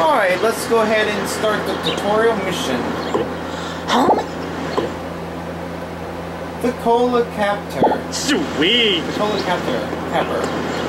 Alright, let's go ahead and start the tutorial mission. Home? The Cola Captor. Sweet! The Cola Captor. Capper.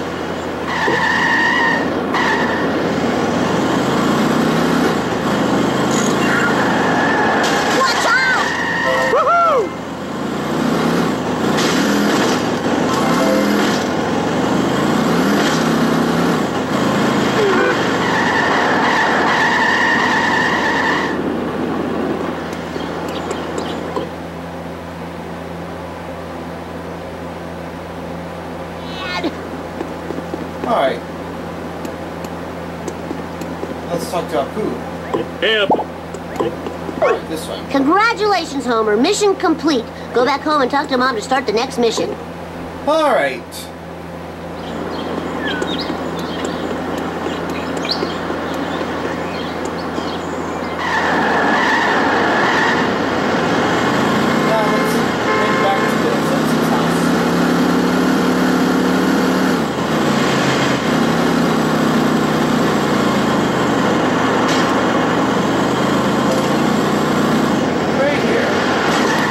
Alright. Let's talk to Apu. Yep. Alright, this way. Congratulations, Homer. Mission complete. Go back home and talk to Mom to start the next mission. Alright. Now let's head back to the Simpsons house. Right here.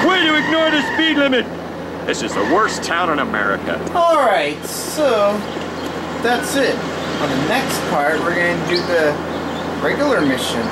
Way to ignore the speed limit! This is the worst town in America. Alright, so that's it. On the next part, we're going to do the regular mission.